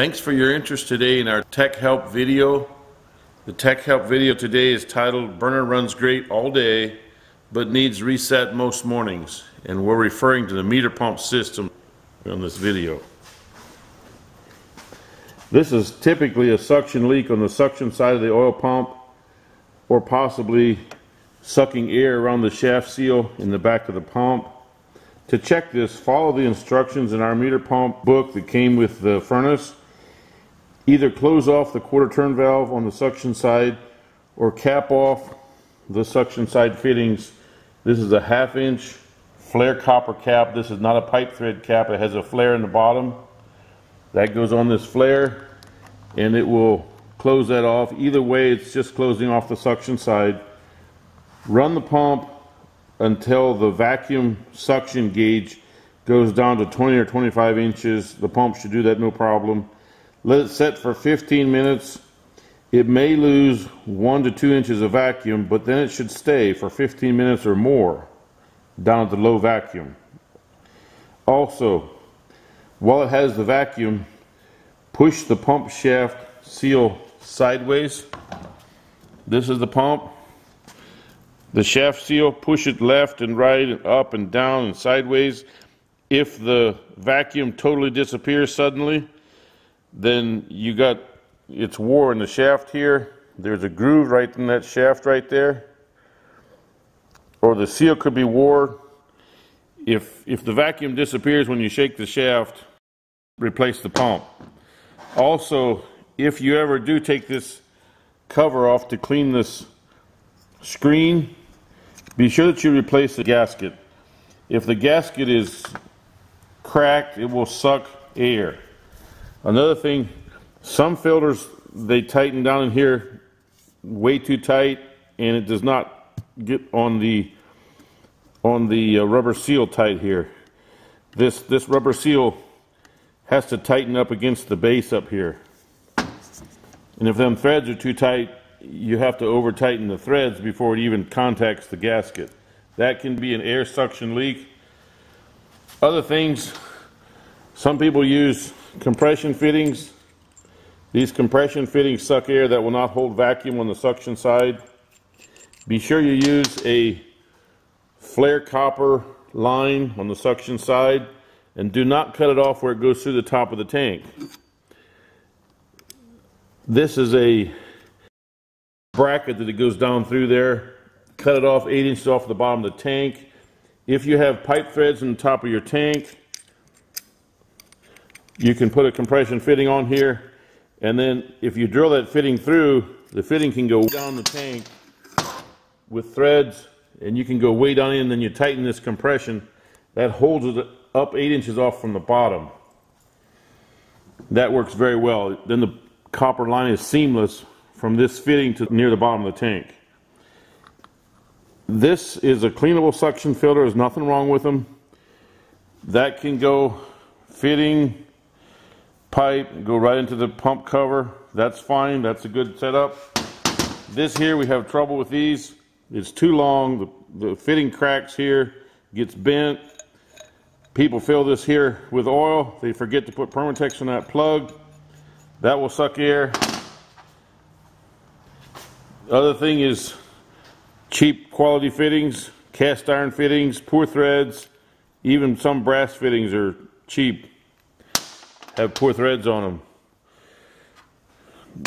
Thanks for your interest today in our Tech Help video. The Tech Help video today is titled Burner Runs Great All Day but Needs Reset Most Mornings and we're referring to the meter pump system on this video. This is typically a suction leak on the suction side of the oil pump or possibly sucking air around the shaft seal in the back of the pump. To check this, follow the instructions in our meter pump book that came with the furnace Either close off the quarter turn valve on the suction side or cap off the suction side fittings. This is a half inch flare copper cap. This is not a pipe thread cap. It has a flare in the bottom. That goes on this flare and it will close that off. Either way, it's just closing off the suction side. Run the pump until the vacuum suction gauge goes down to 20 or 25 inches. The pump should do that no problem. Let it set for 15 minutes. It may lose one to two inches of vacuum, but then it should stay for 15 minutes or more down at the low vacuum. Also, while it has the vacuum, push the pump shaft seal sideways. This is the pump. The shaft seal, push it left and right and up and down and sideways. If the vacuum totally disappears suddenly, then you got, it's wore in the shaft here. There's a groove right in that shaft right there. Or the seal could be wore. If, if the vacuum disappears when you shake the shaft, replace the pump. Also, if you ever do take this cover off to clean this screen, be sure that you replace the gasket. If the gasket is cracked, it will suck air. Another thing, some filters, they tighten down in here way too tight and it does not get on the on the uh, rubber seal tight here. This, this rubber seal has to tighten up against the base up here. And if them threads are too tight, you have to over tighten the threads before it even contacts the gasket. That can be an air suction leak. Other things, some people use compression fittings. These compression fittings suck air that will not hold vacuum on the suction side. Be sure you use a flare copper line on the suction side and do not cut it off where it goes through the top of the tank. This is a bracket that it goes down through there. Cut it off 8 inches off the bottom of the tank. If you have pipe threads on the top of your tank, you can put a compression fitting on here and then if you drill that fitting through the fitting can go down the tank with threads and you can go way down in then you tighten this compression. That holds it up eight inches off from the bottom. That works very well. Then the copper line is seamless from this fitting to near the bottom of the tank. This is a cleanable suction filter. There's nothing wrong with them. That can go fitting pipe, go right into the pump cover. That's fine, that's a good setup. This here, we have trouble with these. It's too long, the, the fitting cracks here, gets bent. People fill this here with oil. They forget to put Permatex on that plug. That will suck air. Other thing is cheap quality fittings, cast iron fittings, poor threads, even some brass fittings are cheap have poor threads on them.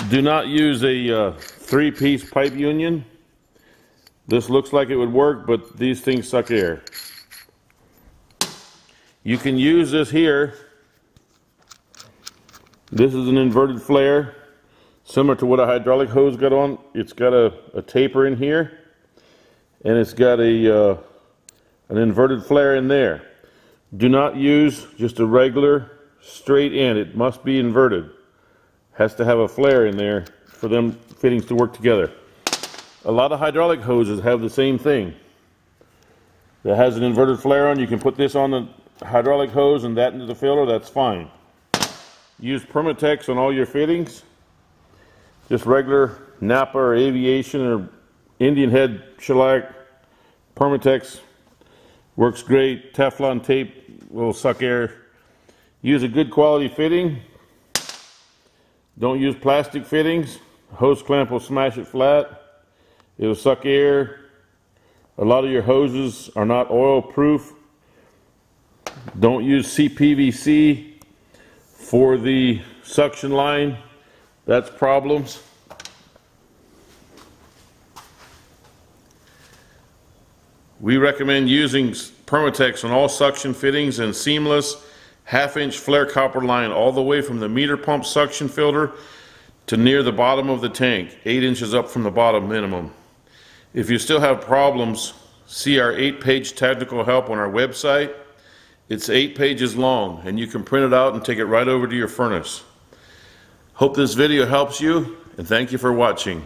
Do not use a uh, three-piece pipe union. This looks like it would work, but these things suck air. You can use this here. This is an inverted flare, similar to what a hydraulic hose got on. It's got a, a taper in here, and it's got a uh, an inverted flare in there. Do not use just a regular straight in. It must be inverted. Has to have a flare in there for them fittings to work together. A lot of hydraulic hoses have the same thing. That has an inverted flare on. You can put this on the hydraulic hose and that into the filter. That's fine. Use Permatex on all your fittings. Just regular Napa or Aviation or Indian head shellac. Permatex works great. Teflon tape will suck air Use a good quality fitting. Don't use plastic fittings. Hose clamp will smash it flat. It'll suck air. A lot of your hoses are not oil proof. Don't use CPVC for the suction line. That's problems. We recommend using Permatex on all suction fittings and seamless half inch flare copper line all the way from the meter pump suction filter to near the bottom of the tank, eight inches up from the bottom minimum. If you still have problems, see our eight page technical help on our website. It's eight pages long and you can print it out and take it right over to your furnace. Hope this video helps you and thank you for watching.